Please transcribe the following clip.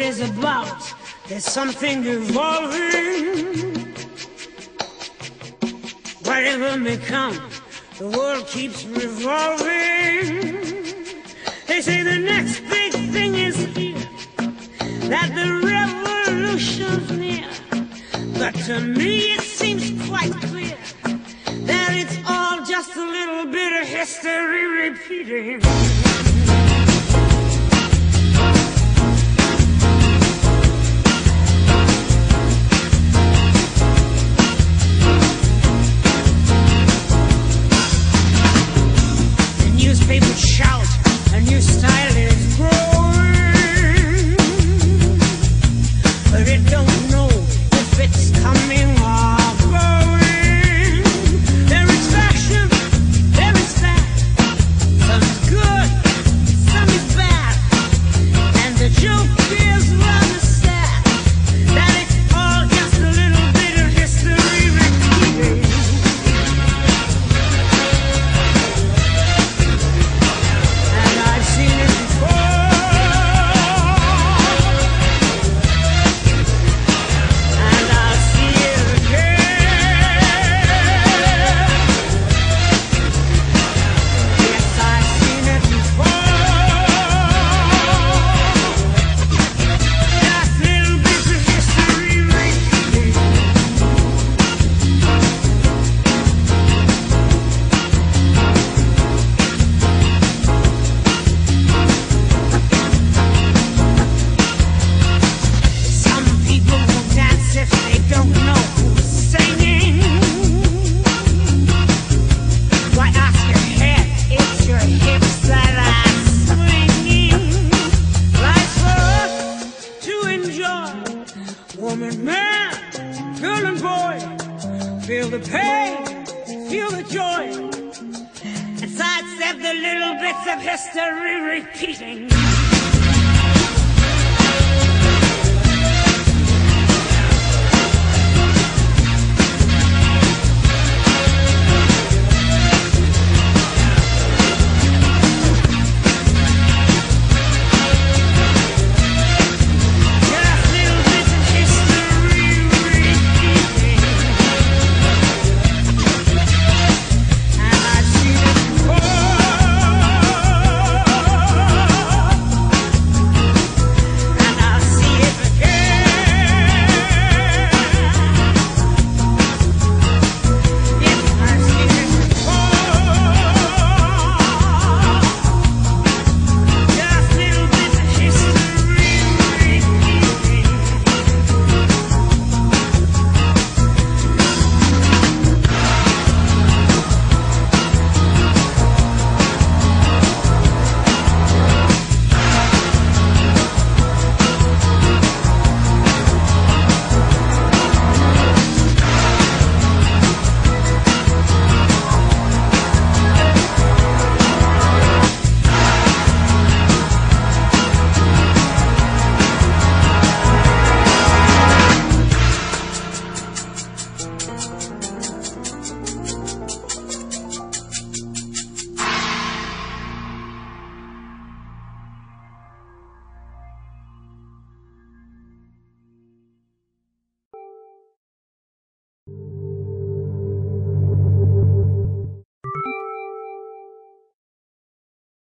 is about. There's something evolving. Whatever may come, the world keeps revolving. They say the next big thing is here, that the revolution's near. But to me it seems quite clear that it's all just a little bit of history repeating. Feel the pain, feel the joy, and sidestep the little bits of history repeating.